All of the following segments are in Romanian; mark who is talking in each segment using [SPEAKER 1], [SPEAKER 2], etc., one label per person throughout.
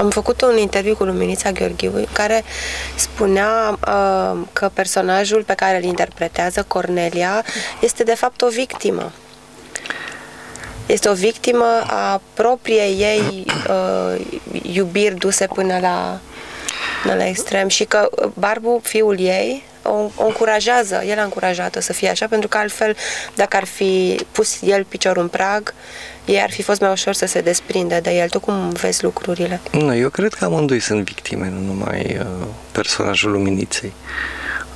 [SPEAKER 1] Am făcut un interviu cu Luminița Gheorghiu care spunea uh, că personajul pe care îl interpretează Cornelia este de fapt o victimă. Este o victimă a propriei ei uh, iubiri duse până la, până la extrem și că Barbu, fiul ei, o, o încurajează, el a încurajat-o să fie așa, pentru că altfel, dacă ar fi pus el piciorul în prag, ei ar fi fost mai ușor să se desprindă de el. Tu cum vezi lucrurile?
[SPEAKER 2] Nu, eu cred că amândoi sunt victime, nu numai uh, personajul Luminiței.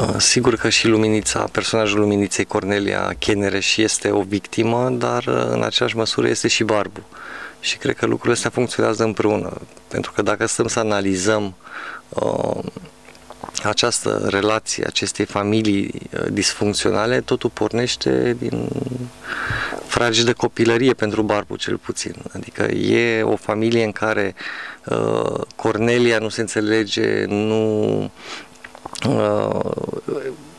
[SPEAKER 2] Uh, sigur că și Luminița, personajul Luminiței Cornelia și este o victimă, dar uh, în aceeași măsură este și Barbu. Și cred că lucrurile astea funcționează împreună. Pentru că dacă stăm să analizăm uh, această relație, acestei familii uh, disfuncționale, totul pornește din de copilărie pentru Barbu, cel puțin. Adică e o familie în care uh, Cornelia nu se înțelege, nu uh,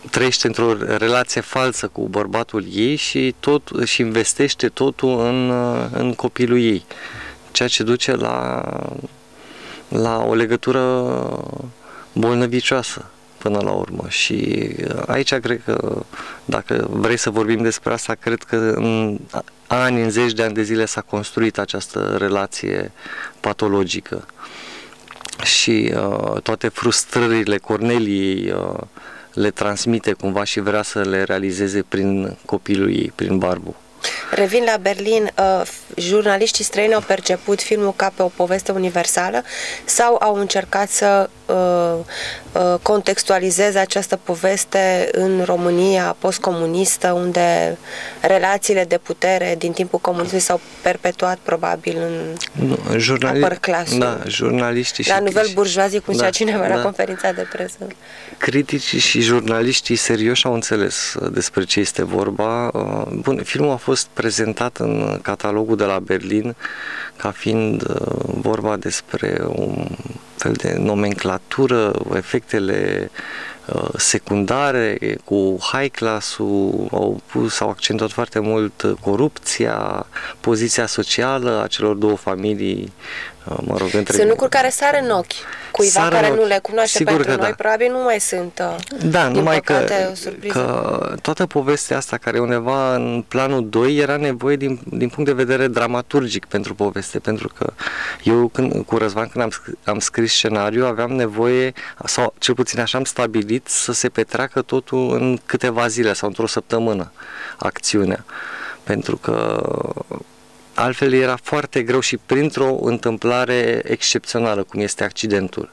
[SPEAKER 2] trăiește într-o relație falsă cu bărbatul ei și tot și investește totul în, uh, în copilul ei. Ceea ce duce la, la o legătură bolnăvicioasă până la urmă și uh, aici cred că dacă vrei să vorbim despre asta, cred că în ani, în zeci de ani de zile s-a construit această relație patologică și uh, toate frustrările Corneliei uh, le transmite cumva și vrea să le realizeze prin copilul ei, prin Barbu.
[SPEAKER 1] Revin la Berlin, uh, jurnaliștii străini au perceput filmul ca pe o poveste universală sau au încercat să uh, uh, contextualizeze această poveste în România postcomunistă, unde relațiile de putere din timpul comunismului s-au perpetuat probabil în
[SPEAKER 2] nu, jurnali...
[SPEAKER 1] upper class
[SPEAKER 2] Da, jurnaliștii
[SPEAKER 1] La nivel burjuazii, cum
[SPEAKER 2] da,
[SPEAKER 1] cineva da. la conferința de presă.
[SPEAKER 2] Criticii și jurnaliștii serioși au înțeles despre ce este vorba. Uh, bun, filmul a fost prezentat în catalogul de la Berlin ca fiind uh, vorba despre un fel de nomenclatură, efectele uh, secundare cu high class-ul, au pus, au accentuat foarte mult corupția, poziția socială a celor două familii mă rog, între...
[SPEAKER 1] Sunt lucruri care sar în ochi. Cuiva sar care nu le cunoaște Sigur pentru noi, da. probabil nu mai sunt, uh,
[SPEAKER 2] da, numai
[SPEAKER 1] păcate,
[SPEAKER 2] că, că toată povestea asta, care undeva în planul 2, era nevoie din, din punct de vedere dramaturgic pentru poveste, pentru că eu când, cu Răzvan, când am, am scris scenariu, aveam nevoie, sau cel puțin așa am stabilit, să se petreacă totul în câteva zile sau într-o săptămână, acțiunea. Pentru că Altfel era foarte greu și printr-o întâmplare excepțională, cum este accidentul.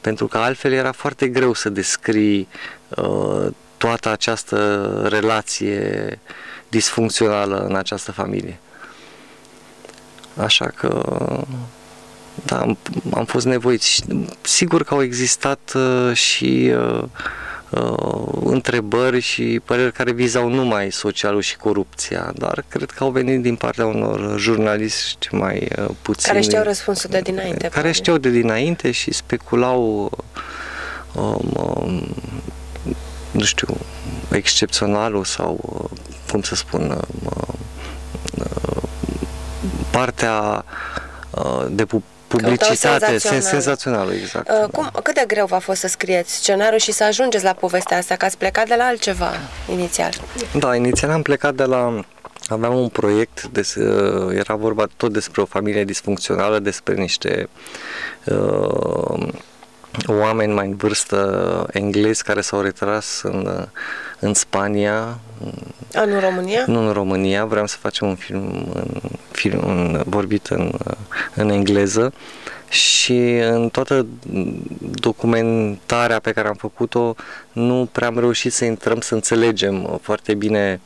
[SPEAKER 2] Pentru că altfel era foarte greu să descrii uh, toată această relație disfuncțională în această familie. Așa că, da, am, am fost nevoit. Sigur că au existat uh, și uh, uh, întrebări și păreri care vizau numai socialul și corupția, dar cred că au venit din partea unor jurnaliști mai uh, puțini.
[SPEAKER 1] Care știau răspunsul de dinainte. Care
[SPEAKER 2] probabil. știau de dinainte și speculau um, um, nu știu, excepționalul sau, uh, cum să spun, um, uh, partea uh, de publicitate senzațională, exact. Uh,
[SPEAKER 1] cum, cât de greu v-a fost să scrieți scenariul și să ajungeți la povestea asta, că ați plecat de la altceva inițial?
[SPEAKER 2] Da, inițial am plecat de la aveam un proiect, des, uh, era vorba tot despre o familie disfuncțională, despre niște uh, oameni mai în vârstă englezi care s-au retras în, în Spania.
[SPEAKER 1] A, nu în România?
[SPEAKER 2] Nu în România, vreau să facem un film, în, film în, vorbit în, în engleză și în toată documentarea pe care am făcut-o nu prea am reușit să intrăm să înțelegem foarte bine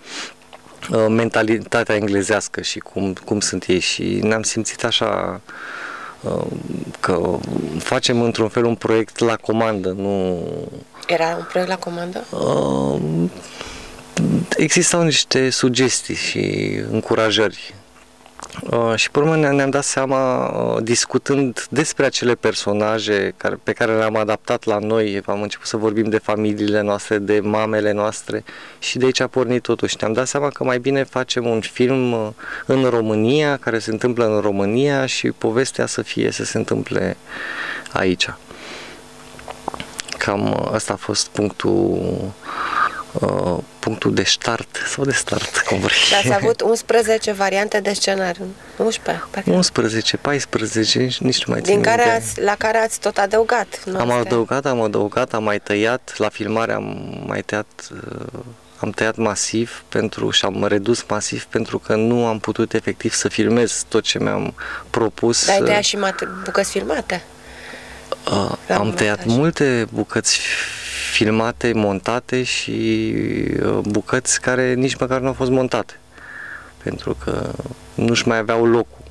[SPEAKER 2] uh, mentalitatea englezească și cum, cum sunt ei și ne-am simțit așa că facem într-un fel un proiect la comandă, nu...
[SPEAKER 1] Era un proiect la comandă?
[SPEAKER 2] Uh, existau niște sugestii și încurajări Uh, și pe urmă ne-am dat seama, uh, discutând despre acele personaje care, pe care le-am adaptat la noi, am început să vorbim de familiile noastre, de mamele noastre și de aici a pornit totul. Și ne-am dat seama că mai bine facem un film uh, în România, care se întâmplă în România și povestea să fie, să se întâmple aici. Cam ăsta a fost punctul Uh, punctul de start sau de start, cum vrei.
[SPEAKER 1] Și ați avut 11 variante de scenariu, 11,
[SPEAKER 2] parcă. 11, 14, nici nu mai
[SPEAKER 1] Din care ați, la care ați tot adăugat.
[SPEAKER 2] Nu am adăugat, am adăugat, am mai tăiat, la filmare am mai tăiat, uh, am tăiat masiv pentru și am redus masiv pentru că nu am putut efectiv să filmez tot ce mi-am propus.
[SPEAKER 1] Dar ai tăiat și bucăți filmate?
[SPEAKER 2] Uh, am tăiat multe bucăți filmate, montate și uh, bucăți care nici măcar nu au fost montate. Pentru că nu-și mai aveau locul.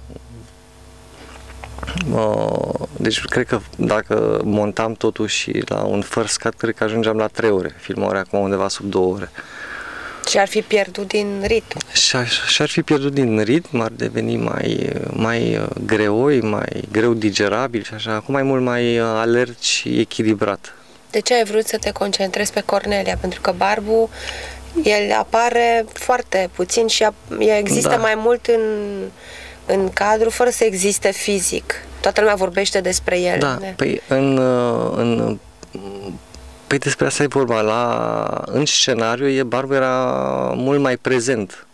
[SPEAKER 2] Uh, deci cred că dacă montam totuși la un first cut, cred că ajungeam la 3 ore. Filmarea acum undeva sub 2 ore.
[SPEAKER 1] Și ar fi pierdut din ritm.
[SPEAKER 2] Și ar, și ar fi pierdut din ritm, ar deveni mai, mai uh, greoi, mai greu digerabil și așa, acum mai mult mai alert și echilibrat
[SPEAKER 1] de ce ai vrut să te concentrezi pe Cornelia? Pentru că Barbu, el apare foarte puțin și există da. mai mult în, în cadru, fără să existe fizic. Toată lumea vorbește despre el.
[SPEAKER 2] Da, ne? păi în, în Păi despre asta e vorba. La, în scenariu, e, Barbu era mult mai prezent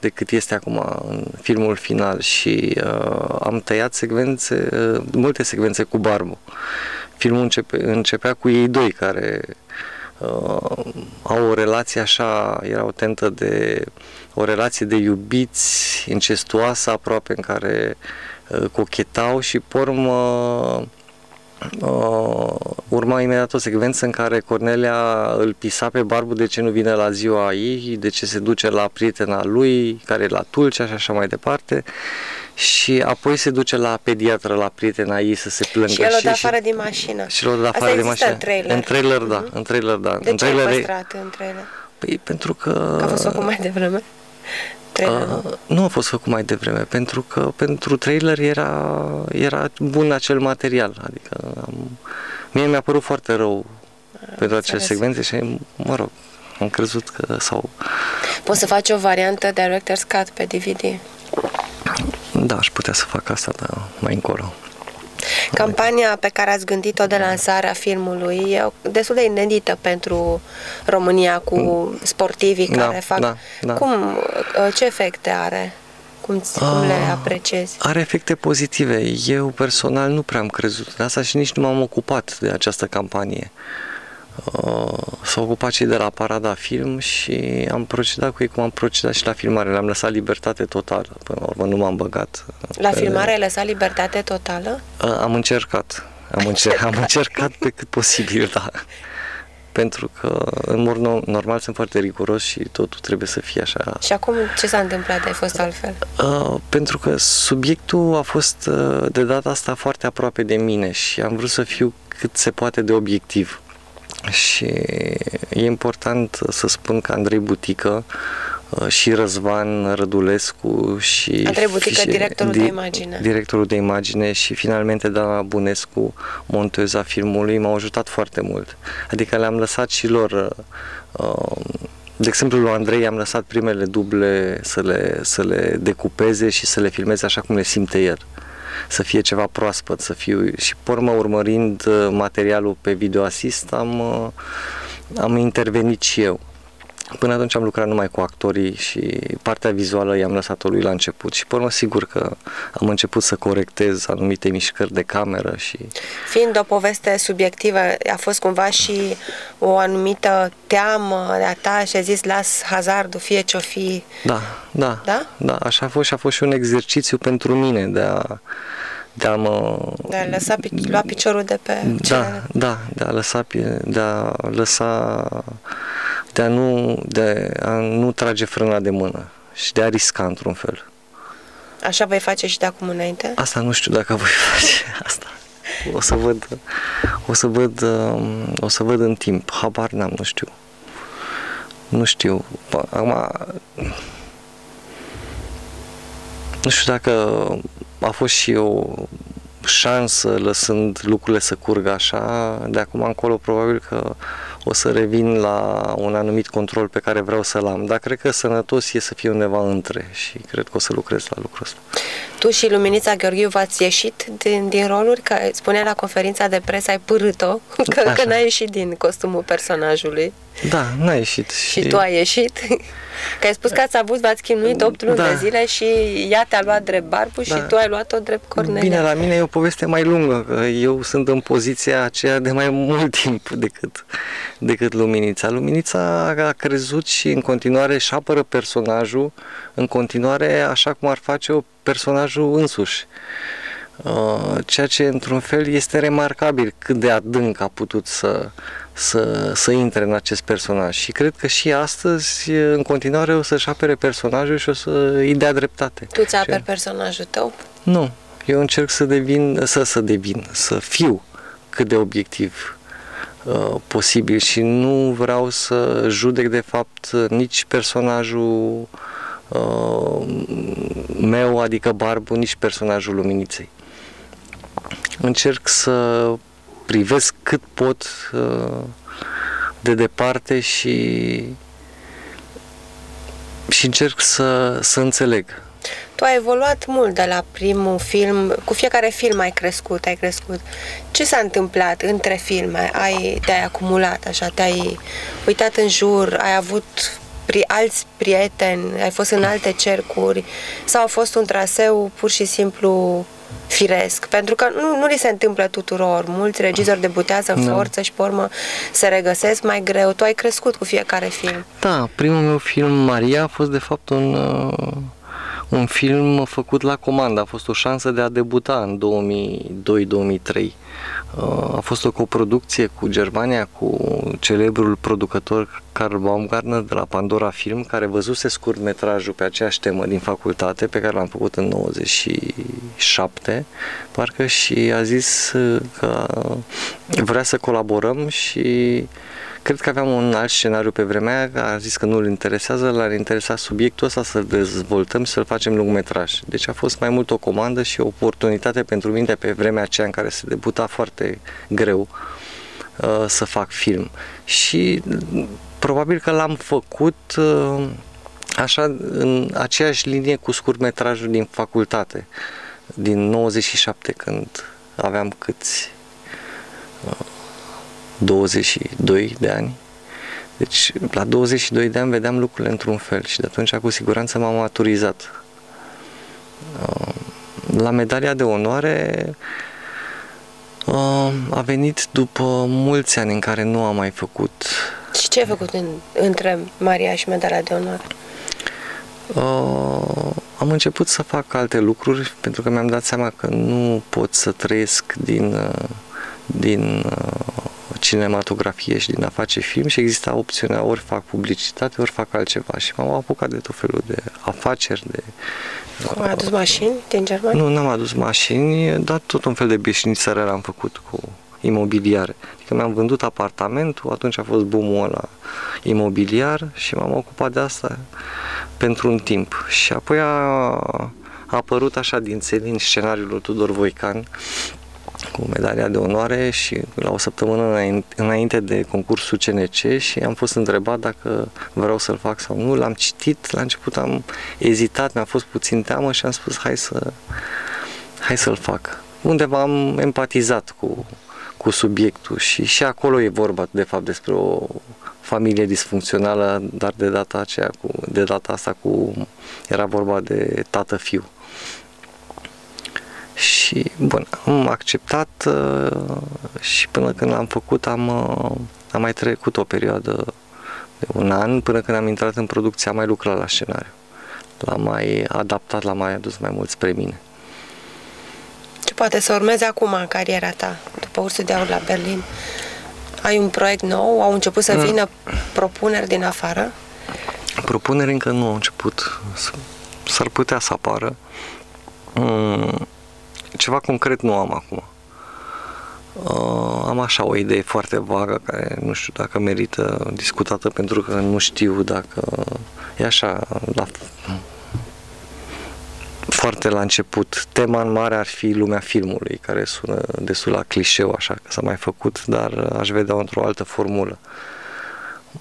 [SPEAKER 2] decât este acum în filmul final și uh, am tăiat secvențe, uh, multe secvențe cu Barbu. Filmul începe, începea cu ei doi care uh, au o relație așa, erau tentă de o relație de iubiți, incestuoasă aproape, în care uh, cochetau și pormă uh, urma imediat o secvență în care Cornelia îl pisa pe Barbu de ce nu vine la ziua ei, de ce se duce la prietena lui, care e la Tulcea și așa mai departe și apoi se duce la pediatră, la prietena ei să se plângă. Și
[SPEAKER 1] el o dă afară din mașină.
[SPEAKER 2] Și el o dă afară din mașină.
[SPEAKER 1] în trailer.
[SPEAKER 2] În trailer, da. Mm-hmm. În trailer, da.
[SPEAKER 1] De
[SPEAKER 2] în
[SPEAKER 1] ce
[SPEAKER 2] trailer
[SPEAKER 1] ai păstrat în trailer?
[SPEAKER 2] Păi pentru că...
[SPEAKER 1] Că a fost făcut mai devreme?
[SPEAKER 2] Uh, nu a fost făcut mai devreme, pentru că pentru trailer era, era bun acel material. Adică am, mie mi-a părut foarte rău a, pentru acele secvențe și, mă rog, am crezut că sau...
[SPEAKER 1] Poți să faci o variantă Director's Cut pe DVD?
[SPEAKER 2] Da, aș putea să fac asta, dar mai încolo.
[SPEAKER 1] Campania pe care ați gândit-o de lansarea filmului e destul de inedită pentru România cu mm. sportivii da, care fac. Da, da. Cum, uh, ce efecte are? Cum, cum le ah, apreciezi?
[SPEAKER 2] Are efecte pozitive. Eu personal nu prea am crezut în asta și nici nu m-am ocupat de această campanie. Uh, Uh, s-au ocupat cei de la Parada Film și am procedat cu ei cum am procedat și la filmare. Le-am lăsat libertate totală. Până la urmă nu m-am băgat.
[SPEAKER 1] La pe... filmare ai lăsat libertate totală?
[SPEAKER 2] Uh, am încercat. Am, încer- am încercat pe cât posibil, da. Pentru că, în mod normal, sunt foarte riguros și totul trebuie să fie așa.
[SPEAKER 1] Și acum ce s-a întâmplat? Ai fost altfel?
[SPEAKER 2] Uh, pentru că subiectul a fost uh, de data asta foarte aproape de mine și am vrut să fiu cât se poate de obiectiv. Și e important să spun că Andrei Butică uh, și Răzvan Rădulescu și...
[SPEAKER 1] Andrei Butică, și, directorul di, de imagine.
[SPEAKER 2] Directorul de imagine și finalmente Dana Bunescu, monteza filmului, m-au ajutat foarte mult. Adică le-am lăsat și lor... Uh, de exemplu, lui Andrei am lăsat primele duble să le, să le decupeze și să le filmeze așa cum le simte el să fie ceva proaspăt, să fiu și pe urmă urmărind uh, materialul pe video asist am, uh, am intervenit și eu. Până atunci am lucrat numai cu actorii și partea vizuală i-am lăsat-o lui la început și pe urmă sigur că am început să corectez anumite mișcări de cameră și...
[SPEAKER 1] Fiind o poveste subiectivă, a fost cumva și o anumită teamă de a ta și a zis las hazardul, fie ce-o fi.
[SPEAKER 2] Da, da, da, da, așa a fost și a fost și un exercițiu pentru mine de a de a mă...
[SPEAKER 1] De a lăsa, lua piciorul de pe
[SPEAKER 2] Da, cele... da, de a lăsa, de a lăsa de a nu, de a nu trage frâna de mână și de a risca într-un fel.
[SPEAKER 1] Așa voi face și de acum înainte?
[SPEAKER 2] Asta nu știu dacă voi face asta. O să văd, o să văd, um, o să văd în timp. Habar n-am, nu știu. Nu știu. Acum, nu știu dacă a fost și o șansă lăsând lucrurile să curgă așa, de acum încolo probabil că o să revin la un anumit control pe care vreau să-l am, dar cred că sănătos e să fie undeva între și cred că o să lucrez la lucrul ăsta.
[SPEAKER 1] Tu și Luminița Gheorghiu v-ați ieșit din, din roluri? Că spunea la conferința de presă, ai pârât-o, că, că n-ai ieșit din costumul personajului.
[SPEAKER 2] Da, n-a ieșit.
[SPEAKER 1] Și, și tu ai ieșit? Că ai spus că ați avut, v-ați chinuit 8 luni da. de zile și ea te-a luat drept barbu da. și tu ai luat-o drept Cornelia.
[SPEAKER 2] Bine, la mine e o poveste mai lungă, că eu sunt în poziția aceea de mai mult timp decât, decât Luminița. Luminița a crezut și în continuare își apără personajul, în continuare așa cum ar face-o personajul însuși. Uh, ceea ce într-un fel este remarcabil cât de adânc a putut să, să, să intre în acest personaj și cred că și astăzi în continuare o să-și apere personajul și o să îi dea dreptate.
[SPEAKER 1] Tu ți aperi personajul tău?
[SPEAKER 2] Nu, eu încerc să devin, să, să devin, să fiu cât de obiectiv uh, posibil și nu vreau să judec de fapt nici personajul uh, meu, adică Barbu, nici personajul Luminiței. Încerc să privesc cât pot uh, de departe și și încerc să, să înțeleg.
[SPEAKER 1] Tu ai evoluat mult de la primul film, cu fiecare film ai crescut, ai crescut. Ce s-a întâmplat între filme? Ai, te-ai acumulat așa, te-ai uitat în jur, ai avut pri, alți prieteni, ai fost în alte cercuri sau a fost un traseu pur și simplu firesc, pentru că nu, nu li se întâmplă tuturor. Mulți regizori debutează în da. forță și pe urmă se regăsesc mai greu. Tu ai crescut cu fiecare film.
[SPEAKER 2] Da, primul meu film, Maria, a fost de fapt un, uh, un film făcut la comandă. A fost o șansă de a debuta în 2002-2003. Uh, a fost o coproducție cu Germania, cu celebrul producător Carl Baumgartner de la Pandora Film, care văzuse scurtmetrajul pe aceeași temă din facultate, pe care l-am făcut în 97, parcă și a zis uh, că vrea să colaborăm și Cred că aveam un alt scenariu pe vremea aia, a zis că nu-l interesează, l-ar interesa subiectul ăsta să-l dezvoltăm și să-l facem lungmetraj. Deci a fost mai mult o comandă și o oportunitate pentru mine pe vremea aceea în care se debuta foarte greu uh, să fac film. Și probabil că l-am făcut uh, așa în aceeași linie cu scurtmetrajul din facultate, din 97 când aveam câți uh, 22 de ani. Deci, la 22 de ani vedeam lucrurile într-un fel și de atunci, cu siguranță, m-am maturizat. Uh, la medalia de onoare uh, a venit după mulți ani în care nu am mai făcut.
[SPEAKER 1] Și ce ai făcut în, între Maria și medalia de onoare?
[SPEAKER 2] Uh, am început să fac alte lucruri pentru că mi-am dat seama că nu pot să trăiesc din, uh, din cinematografie și din a face film și exista opțiunea ori fac publicitate, ori fac altceva și m-am apucat de tot felul de afaceri, de...
[SPEAKER 1] Cum ai adus mașini din Germania?
[SPEAKER 2] Nu, n-am adus mașini, dar tot un fel de bișnițărel am făcut cu imobiliare. Adică mi-am vândut apartamentul, atunci a fost boom ăla imobiliar și m-am ocupat de asta pentru un timp. Și apoi a, a apărut așa din țelin scenariul lui Tudor Voican, cu medalia de onoare și la o săptămână înainte de concursul CNC și am fost întrebat dacă vreau să-l fac sau nu. L-am citit, la început am ezitat, mi-a fost puțin teamă și am spus hai, să, hai să-l fac. Undeva am empatizat cu, cu subiectul și și acolo e vorba de fapt despre o familie disfuncțională, dar de data aceea, cu, de data asta cu, era vorba de tată-fiu. Și, bun, am acceptat uh, și până când l-am făcut am, uh, am mai trecut o perioadă de un an până când am intrat în producție, am mai lucrat la scenariu. L-am mai adaptat, l-am mai adus mai mult spre mine.
[SPEAKER 1] Ce poate să urmeze acum în cariera ta, după Ursul de Aur la Berlin? Ai un proiect nou? Au început să mm. vină propuneri din afară?
[SPEAKER 2] Propuneri încă nu au început. S-ar putea să apară. Mm ceva concret nu am acum. Uh, am așa o idee foarte vagă care nu știu dacă merită discutată pentru că nu știu dacă e așa la foarte la început. Tema în mare ar fi lumea filmului, care sună destul la clișeu așa, că s-a mai făcut, dar aș vedea într-o altă formulă.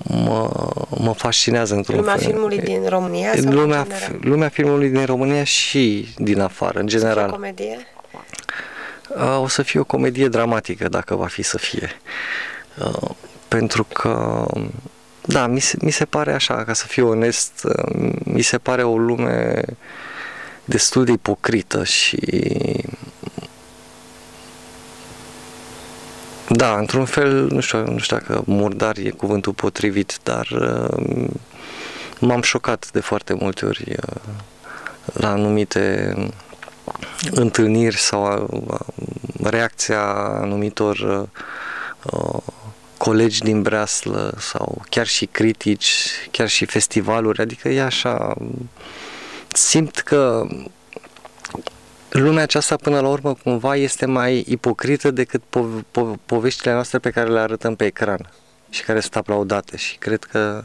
[SPEAKER 2] Mă, mă fascinează într-un
[SPEAKER 1] Lumea
[SPEAKER 2] fel.
[SPEAKER 1] filmului din România sau
[SPEAKER 2] lumea,
[SPEAKER 1] în general?
[SPEAKER 2] lumea filmului din România și din afară, în
[SPEAKER 1] Să fie
[SPEAKER 2] general.
[SPEAKER 1] comedie?
[SPEAKER 2] Uh, O să fie o comedie dramatică, dacă va fi să fie. Uh, Pentru că, da, mi se, mi se pare așa, ca să fiu onest, uh, mi se pare o lume destul de ipocrită și da, într-un fel, nu știu, nu știu dacă murdar e cuvântul potrivit, dar uh, m-am șocat de foarte multe ori uh, la anumite întâlniri sau uh, reacția anumitor uh, colegi din breaslă sau chiar și critici, chiar și festivaluri, adică e așa, simt că lumea aceasta până la urmă cumva este mai ipocrită decât po- po- poveștile noastre pe care le arătăm pe ecran și care sunt aplaudate și cred că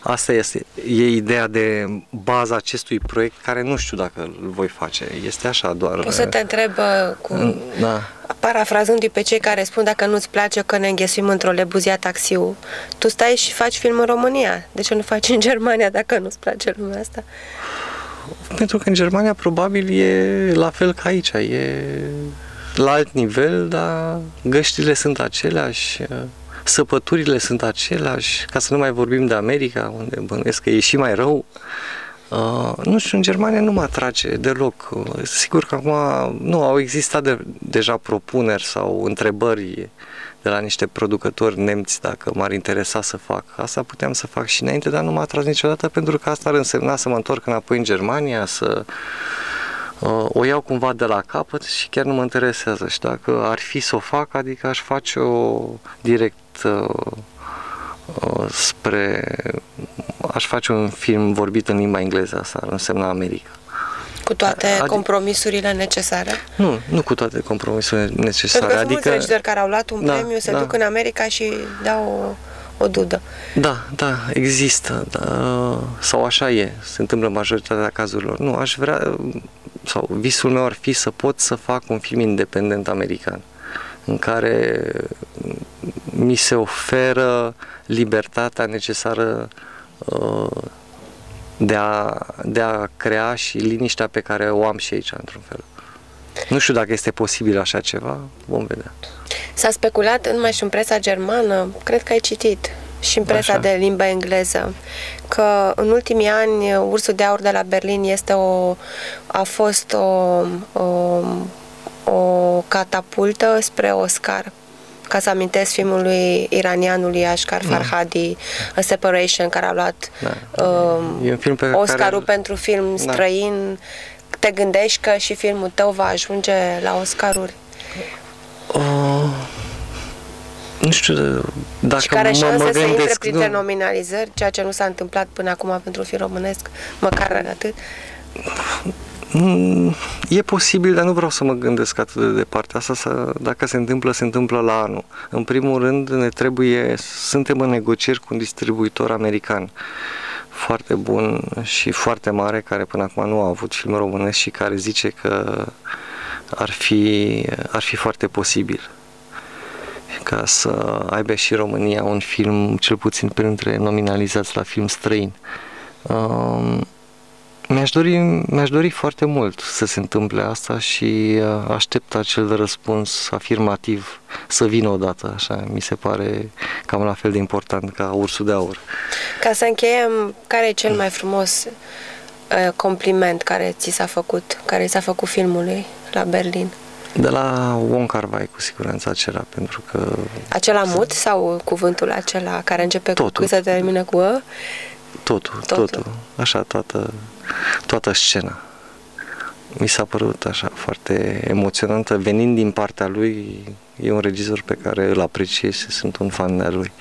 [SPEAKER 2] asta este, e ideea de baza acestui proiect care nu știu dacă îl voi face. Este așa doar...
[SPEAKER 1] O să te întreb uh, cu...
[SPEAKER 2] Da.
[SPEAKER 1] Parafrazându-i pe cei care spun dacă nu-ți place că ne înghesuim într-o lebuzia taxiu, tu stai și faci film în România. De ce nu faci în Germania dacă nu-ți place lumea asta?
[SPEAKER 2] Pentru că în Germania probabil e la fel ca aici, e la alt nivel, dar găștile sunt aceleași, săpăturile sunt aceleași, ca să nu mai vorbim de America, unde bănuiesc că e și mai rău. Uh, nu știu, în Germania nu mă atrage deloc. Uh, Sigur că acum nu au existat de, deja propuneri sau întrebări de la niște producători nemți dacă m-ar interesa să fac. Asta puteam să fac și înainte, dar nu m-a atras niciodată pentru că asta ar însemna să mă întorc înapoi în Germania, să uh, o iau cumva de la capăt și chiar nu mă interesează. Și dacă ar fi să o fac, adică aș face-o direct uh, uh, spre... aș face un film vorbit în limba engleză, asta ar însemna America.
[SPEAKER 1] Cu toate
[SPEAKER 2] Adică-
[SPEAKER 1] compromisurile necesare?
[SPEAKER 2] Nu, nu cu toate compromisurile
[SPEAKER 1] Pentru
[SPEAKER 2] necesare.
[SPEAKER 1] că sunt mulți
[SPEAKER 2] adică,
[SPEAKER 1] regizori care au luat un
[SPEAKER 2] Da,
[SPEAKER 1] premiu, se
[SPEAKER 2] da.
[SPEAKER 1] duc în America și dau o, o dudă.
[SPEAKER 2] Da, da, există. Da, sau așa e, se întâmplă în majoritatea cazurilor. Nu, aș vrea, sau visul meu ar fi să pot să fac un film independent american în care mi se oferă libertatea necesară uh, de a, de a crea și liniștea pe care o am și aici, într-un fel. Nu știu dacă este posibil așa ceva, vom vedea.
[SPEAKER 1] S-a speculat în mai și în presa germană, cred că ai citit, și în presa
[SPEAKER 2] Așa.
[SPEAKER 1] de limba engleză, că în ultimii ani Ursul de Aur de la Berlin este o, a fost o, o, o catapultă spre Oscar ca să amintesc filmul lui iranianului Ashkar Farhadi, A Separation, care a luat
[SPEAKER 2] Da.
[SPEAKER 1] um,
[SPEAKER 2] E un film pe
[SPEAKER 1] Oscarul
[SPEAKER 2] care-
[SPEAKER 1] pentru film
[SPEAKER 2] Da.
[SPEAKER 1] străin. Te gândești că și filmul tău va ajunge la Oscaruri?
[SPEAKER 2] Uh, nu știu de- dacă
[SPEAKER 1] și care
[SPEAKER 2] mă,
[SPEAKER 1] șanse
[SPEAKER 2] mă
[SPEAKER 1] să intre
[SPEAKER 2] gândesc,
[SPEAKER 1] printre
[SPEAKER 2] nu,
[SPEAKER 1] nominalizări, ceea ce nu s-a întâmplat până acum pentru film românesc, măcar atât.
[SPEAKER 2] Mm, E posibil, dar nu vreau să mă gândesc atât de departe. Asta să, dacă se întâmplă, se întâmplă la anul. În primul rând, ne trebuie, suntem în negocieri cu un distribuitor american foarte bun și foarte mare, care până acum nu a avut film românesc și care zice că ar fi, ar fi foarte posibil ca să aibă și România un film, cel puțin printre nominalizați la film străin. Um, mi-aș dori, mi-aș dori foarte mult să se întâmple asta și uh, aștept acel răspuns afirmativ să vină odată, așa, mi se pare cam la fel de important ca ursul de aur.
[SPEAKER 1] Ca să încheiem, care e cel mai frumos uh, compliment care ți s-a făcut, care ți-a făcut filmului la Berlin?
[SPEAKER 2] De la Wong Kar Wai cu siguranță acela, pentru că
[SPEAKER 1] Acela mut sau cuvântul acela care începe
[SPEAKER 2] Totul.
[SPEAKER 1] cu să termină cu ă?
[SPEAKER 2] totul,
[SPEAKER 1] Totul.
[SPEAKER 2] totul, așa toată, toată scena. Mi s-a părut așa foarte emoționantă, venind din partea lui, e un regizor pe care îl apreciez și sunt un fan al lui.